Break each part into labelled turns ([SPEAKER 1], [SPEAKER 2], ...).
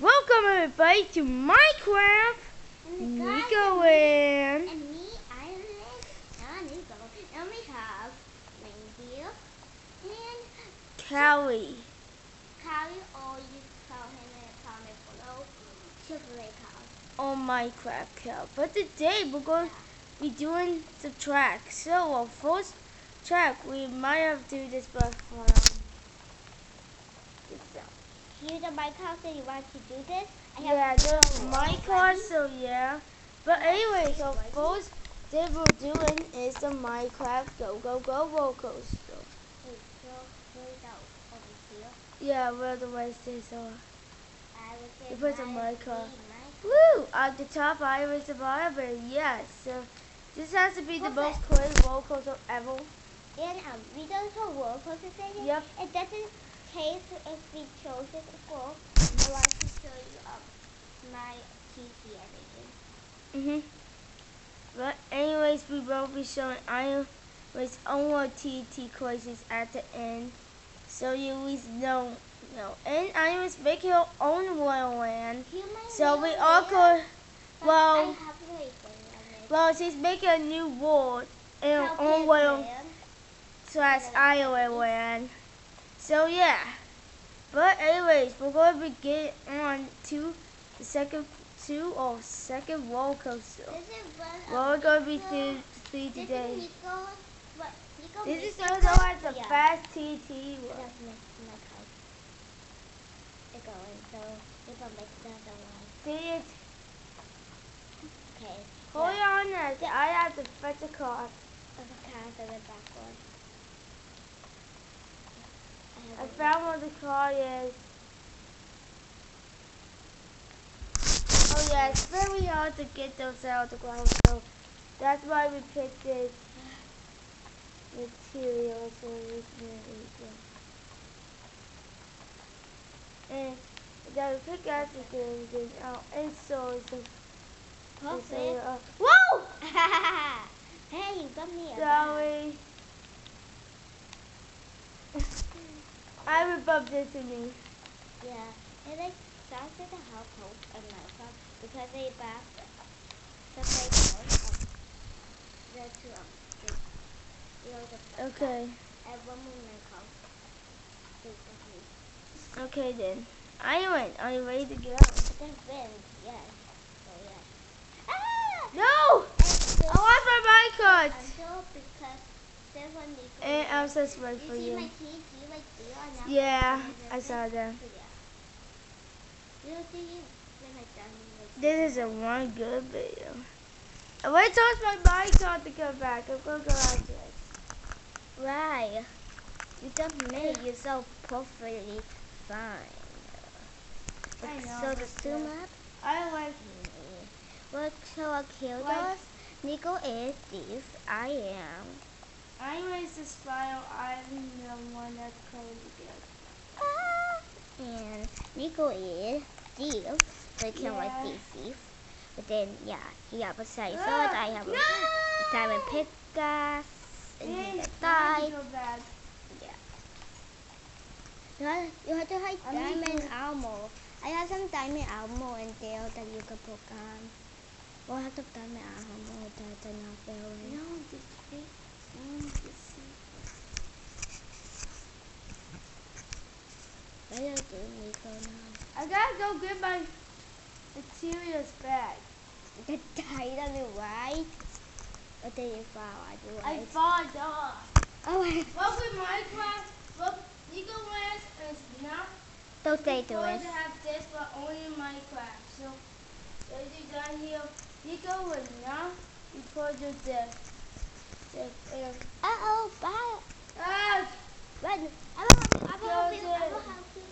[SPEAKER 1] Welcome everybody to Minecraft.
[SPEAKER 2] And
[SPEAKER 1] Niko and
[SPEAKER 2] and me, Ireland, and Niko, and we have reindeer and
[SPEAKER 1] Callie.
[SPEAKER 2] Callie, or you call him in the comment below, Chevrolet cow.
[SPEAKER 1] on Minecraft Cal. But today we're going to be doing the track. So our first track we might have to do this but
[SPEAKER 2] Here's the cow, so you want to do this? I
[SPEAKER 1] yeah, there's
[SPEAKER 2] go
[SPEAKER 1] Minecraft,
[SPEAKER 2] ready.
[SPEAKER 1] so yeah. But anyways, our first thing we're doing is the Minecraft Go Go Go roller coaster.
[SPEAKER 2] Wait, so where's over here?
[SPEAKER 1] Yeah, where the rest is.
[SPEAKER 2] I would say
[SPEAKER 1] You put
[SPEAKER 2] mine
[SPEAKER 1] mic on.
[SPEAKER 2] would be my-
[SPEAKER 1] Woo! At the top, I was the bottom, yes. So this has to be the most crazy roller coaster ever.
[SPEAKER 2] And um, we don't have roller coaster thing.
[SPEAKER 1] Yep.
[SPEAKER 2] It doesn't taste if we chose it before. I want to show you um my TV everything.
[SPEAKER 1] Mhm. But anyways, we will be showing Iron with own TT quizzes at the end, so you always know. No, and Iron was making her own.
[SPEAKER 2] Human
[SPEAKER 1] So we all could. well-
[SPEAKER 2] I have everything on it.
[SPEAKER 1] Well, she's making a new world in her own world slash Iowa land. So yeah. But anyways, we're going to getting on to the second two or oh, second roller coaster.
[SPEAKER 2] This is one
[SPEAKER 1] What we're going to be through, through today.
[SPEAKER 2] is What? Niko
[SPEAKER 1] This is also like the
[SPEAKER 2] yeah.
[SPEAKER 1] fast TT one.
[SPEAKER 2] That's my, my car. It's going, so if I make another one.
[SPEAKER 1] See it?
[SPEAKER 2] Okay.
[SPEAKER 1] Hold
[SPEAKER 2] yeah.
[SPEAKER 1] on, I have to fetch a car.
[SPEAKER 2] Of a car so the back one.
[SPEAKER 1] I
[SPEAKER 2] a-
[SPEAKER 1] found where the car is. Oh yeah, it's very hard to get those out of the ground, so that's why we picked this material so we can eat them. And the pickaxe is getting this out, and so the
[SPEAKER 2] Perfect.
[SPEAKER 1] uh, Whoa!
[SPEAKER 2] hey, you got me a.
[SPEAKER 1] Sorry. I would bump me.
[SPEAKER 2] Yeah, and like sounds like a household in my phone because they back the um, the two um the, you know the
[SPEAKER 1] Okay.
[SPEAKER 2] and one more my
[SPEAKER 1] Okay then. I went. Are you ready to go?
[SPEAKER 2] Then wind, yes. So yeah. Ah!
[SPEAKER 1] No!
[SPEAKER 2] So,
[SPEAKER 1] I want my mic cards.
[SPEAKER 2] Until because there's one Niko.
[SPEAKER 1] And I'm so sorry for you.
[SPEAKER 2] my TV right there
[SPEAKER 1] Yeah, I saw
[SPEAKER 2] this-
[SPEAKER 1] that.
[SPEAKER 2] so yeah. You know, see when I done like
[SPEAKER 1] This is a one good video. I wait till it's my mic card to come back. I'm gonna go after it.
[SPEAKER 2] Right. You just made yourself perfectly fine.
[SPEAKER 1] I know,
[SPEAKER 2] so to
[SPEAKER 1] still.
[SPEAKER 2] zoom up,
[SPEAKER 1] I went.
[SPEAKER 2] what so I killed
[SPEAKER 1] Like-
[SPEAKER 2] us? Niko is this. I am.
[SPEAKER 1] I the spiral. I'm the one that's coming together.
[SPEAKER 2] Ah! And Niko is thief. So I can like
[SPEAKER 1] Yeah.
[SPEAKER 2] this thief. But then yeah, he have a side sword.
[SPEAKER 1] Ah,
[SPEAKER 2] I have a
[SPEAKER 1] no!
[SPEAKER 2] diamond pickaxe. And he
[SPEAKER 1] And
[SPEAKER 2] got
[SPEAKER 1] I have
[SPEAKER 2] died.
[SPEAKER 1] to.
[SPEAKER 2] You have, you have to hide
[SPEAKER 1] I'm
[SPEAKER 2] diamond armor. I have some diamond armor in there that you can put on. Well, I have some diamond armor that are not.
[SPEAKER 1] No, the big thing to see.
[SPEAKER 2] Where do we go now?
[SPEAKER 1] I gotta go get my materials back.
[SPEAKER 2] The died on the right. Or did you fall on the
[SPEAKER 1] I
[SPEAKER 2] right?
[SPEAKER 1] fall off.
[SPEAKER 2] oh, I
[SPEAKER 1] Welcome Minecraft. Look, Niko Lands is not
[SPEAKER 2] don't say to us.
[SPEAKER 1] to have this, but only in Minecraft. So, you down here, Niko will not reproduce this. This and
[SPEAKER 2] Uh oh, bye.
[SPEAKER 1] ah,
[SPEAKER 2] Run. I will help you. I will help you. I will help you.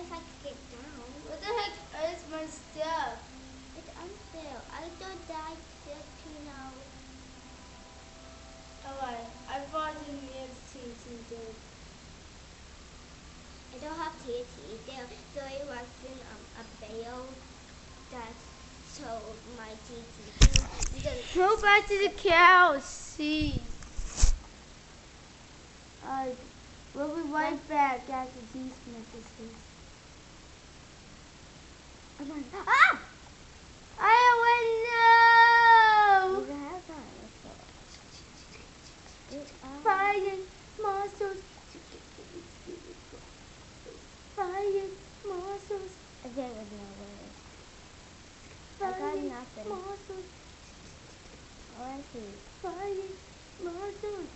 [SPEAKER 2] If I can get down.
[SPEAKER 1] what the heck is my stuff?
[SPEAKER 2] It's unfair. I don't die to know.
[SPEAKER 1] Alright, I bought nearest TNT dude.
[SPEAKER 2] I don't have TNT. There, there wasn't um, a bale that showed my TNT.
[SPEAKER 1] Go back to the cows. See. Alright, we'll be right back after these messages.
[SPEAKER 2] Come on. Ah!
[SPEAKER 1] I win
[SPEAKER 2] You
[SPEAKER 1] no!
[SPEAKER 2] can have that. Let's go. You are-
[SPEAKER 1] Fire monsters. Fire monsters.
[SPEAKER 2] Okay, with no words. I
[SPEAKER 1] Fire
[SPEAKER 2] got nothing.
[SPEAKER 1] monsters.
[SPEAKER 2] I want to.
[SPEAKER 1] Fire monsters.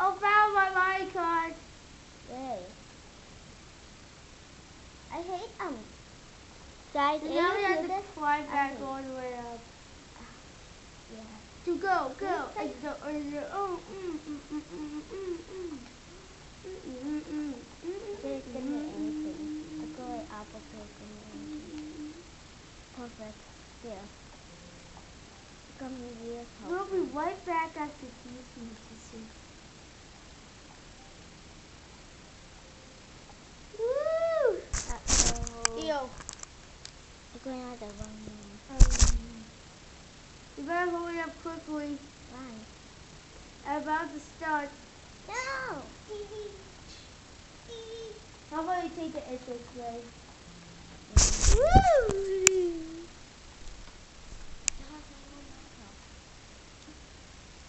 [SPEAKER 1] Oh, found my my card.
[SPEAKER 2] Yay. I hate um. Guys, if
[SPEAKER 1] now we have to
[SPEAKER 2] this,
[SPEAKER 1] climb back
[SPEAKER 2] Okay.
[SPEAKER 1] all the way up.
[SPEAKER 2] yeah.
[SPEAKER 1] To go, go.
[SPEAKER 2] I-
[SPEAKER 1] go, and go. Oh, mm, mm, mm, mm, mm, mm. Mm, mm, mm, mm,
[SPEAKER 2] There's
[SPEAKER 1] mm,
[SPEAKER 2] gonna be
[SPEAKER 1] mm,
[SPEAKER 2] anything.
[SPEAKER 1] mm,
[SPEAKER 2] I go like apple anything. Perfect. Yeah. Come here.
[SPEAKER 1] We'll be right back after these messages. Woo!
[SPEAKER 2] Uh-oh.
[SPEAKER 1] Ew.
[SPEAKER 2] I'm going out the wrong way.
[SPEAKER 1] Um, you better hurry up quickly.
[SPEAKER 2] Why?
[SPEAKER 1] I'm about to start.
[SPEAKER 2] No!
[SPEAKER 1] How about you take the entrance way?
[SPEAKER 2] Woo!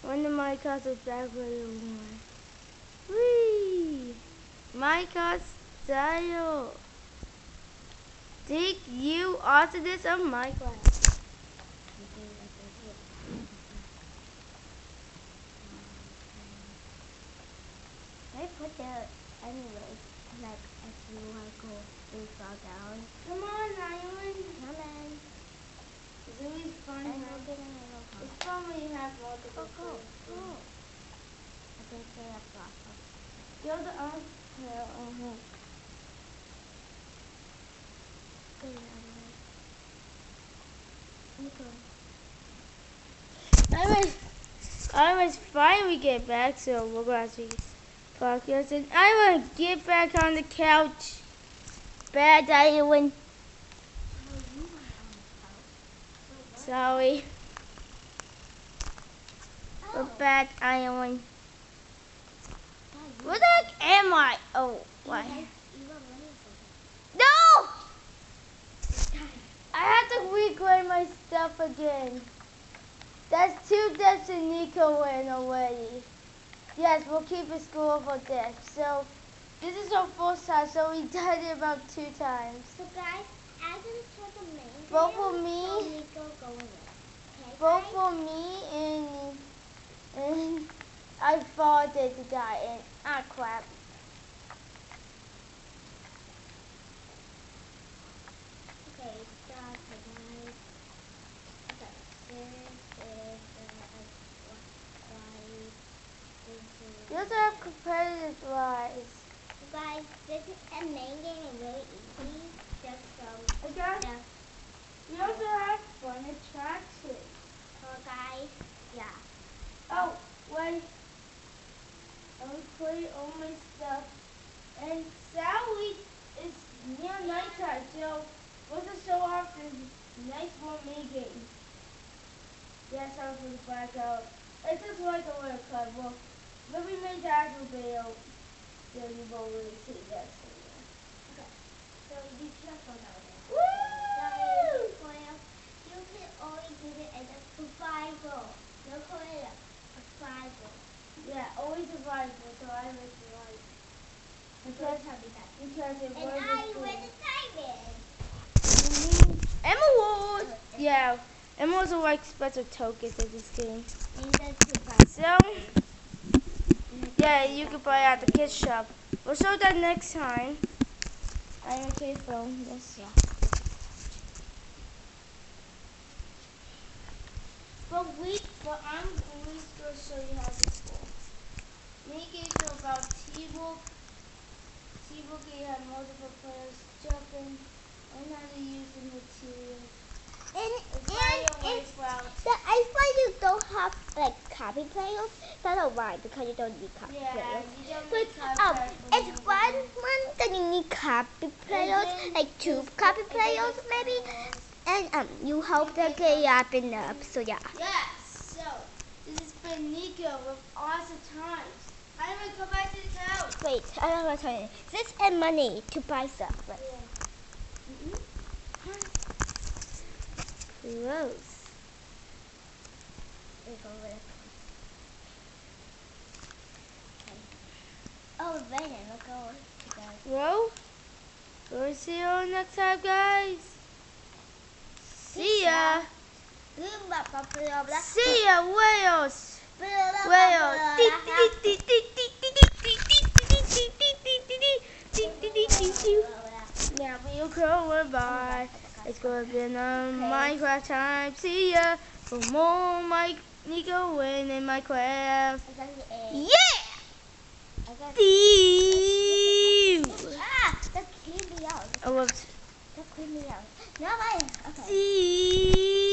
[SPEAKER 1] One of my cars is back where you want. Whee! My car's style. Take you after this of my class.
[SPEAKER 2] I put there anyway, like if you want to go too far down.
[SPEAKER 1] Come on, Island.
[SPEAKER 2] Come on.
[SPEAKER 1] It's always fun.
[SPEAKER 2] I'm looking at your car.
[SPEAKER 1] It's fun when you have multiple
[SPEAKER 2] go,
[SPEAKER 1] players.
[SPEAKER 2] go. I can say a process.
[SPEAKER 1] You're the um. Yeah, uh-huh.
[SPEAKER 2] Good night.
[SPEAKER 1] I was, I was finally get back, so we're going to podcast, and I want to get back on the couch. Bad Island. Sorry,
[SPEAKER 2] Oh.
[SPEAKER 1] back Island. Where the heck am I? Oh,
[SPEAKER 2] you
[SPEAKER 1] why?
[SPEAKER 2] guys- you were running for
[SPEAKER 1] No!
[SPEAKER 2] that.
[SPEAKER 1] I have to reclaim stuff again. That's two deaths and Niko win already. Yes, we'll keep a score for death. So, this is our first time, so we died it about two times.
[SPEAKER 2] So guys, as in to the main
[SPEAKER 1] Vote for me.
[SPEAKER 2] Niko going in. Okay,
[SPEAKER 1] Vote
[SPEAKER 2] guys?
[SPEAKER 1] for me and, and I it to die and ah crap.
[SPEAKER 2] Okay, start the guys. Okay, this is the advice. This is
[SPEAKER 1] You also have competitive rise.
[SPEAKER 2] guys, this is a main game and really easy. Just from
[SPEAKER 1] Okay?
[SPEAKER 2] the
[SPEAKER 1] You also have fun attractions.
[SPEAKER 2] so guys, yeah.
[SPEAKER 1] Oh, wait. I will play all my stuff. And Sally is near nighttime, so wasn't so often nice for me game. Yes, I was back out. It's just like a little club. Well, when we made that video, so you won't really see that.
[SPEAKER 2] So be careful now. then.
[SPEAKER 1] Woo!
[SPEAKER 2] Guys, well, you can always do it as a survival. No call it a survival.
[SPEAKER 1] Yeah, always a survival, so I was like.
[SPEAKER 2] So
[SPEAKER 1] Because,
[SPEAKER 2] me that.
[SPEAKER 1] because it
[SPEAKER 2] And
[SPEAKER 1] was
[SPEAKER 2] I win the diamond.
[SPEAKER 1] Emerald! Yeah, Emeralds are like special tokens in this game.
[SPEAKER 2] And the.
[SPEAKER 1] So, yeah, you can buy at the kids shop. We'll show that next time. I'm okay film this.
[SPEAKER 2] Yeah.
[SPEAKER 1] But we, but I'm always to show you how to score. Make it about T-Book. T-Book, you have multiple players jumping, and how to use the materials.
[SPEAKER 2] And,
[SPEAKER 1] It's
[SPEAKER 2] and, and the I find you don't have like copy players. That's why because you don't need copy
[SPEAKER 1] Yeah,
[SPEAKER 2] players. But um, it's one one that you need copy players, like two copy players maybe, and um, you help the play up and up. So yeah.
[SPEAKER 1] Yes, so this has been Niko with awesome times. I'm gonna go back to the house.
[SPEAKER 2] Wait, I don't know to tell you. This and money to buy stuff. Right?
[SPEAKER 1] Gross.
[SPEAKER 2] We go Gross. Oh, Brandon, look over to guys.
[SPEAKER 1] Well, we'll see you next time, guys. See ya. See ya, Wales. Wales. Wales crow by. It's gonna be another. Minecraft time. See ya for more Mike Niko winning in Minecraft. Yeah! Steve!
[SPEAKER 2] Ah, that cleaned me out.
[SPEAKER 1] I love.
[SPEAKER 2] That cleaned me out. Now I. Okay.
[SPEAKER 1] Steve!